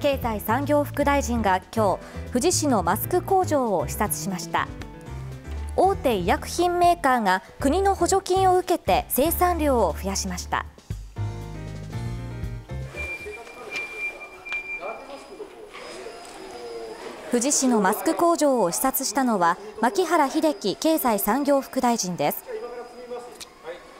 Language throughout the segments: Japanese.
経済産業副大臣が今日富士市のマスク工場を視察しました。大手医薬品メーカーが国の補助金を受けて生産量を増やしました。富士市のマスク工場を視察したのは牧原秀樹経済産業副大臣です。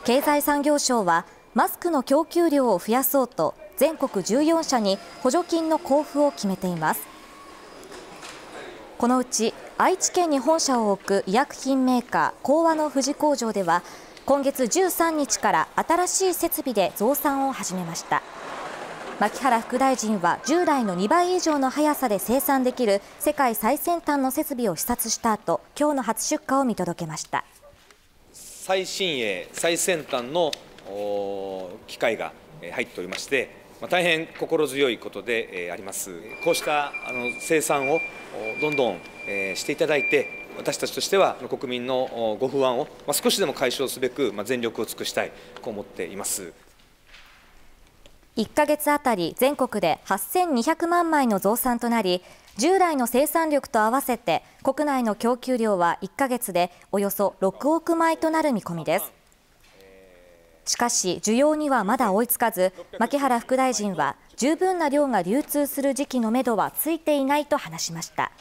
経済産業省はマスクの供給量を増やそうと全国14社に補助金の交付を決めています。このうち愛知県に本社を置く医薬品メーカー講和の富士工場では今月13日から新しい設備で増産を始めました。牧原副大臣は従来の2倍以上の速さで生産できる世界最先端の設備を視察した後今日の初出荷を見届けました。最新鋭最先端の機械が入っておりまして大変心強いことであります。こうしたあの生産をどんどんしていただいて私たちとしては国民のご不安を少しでも解消すべく全力を尽くしたいと思っています。1ヶ月あたり全国で8200万枚の増産となり従来の生産力と合わせて国内の供給量は1ヶ月でおよそ6億枚となる見込みです。しかし需要にはまだ追いつかず牧原副大臣は十分な量が流通する時期のめどはついていないと話しました。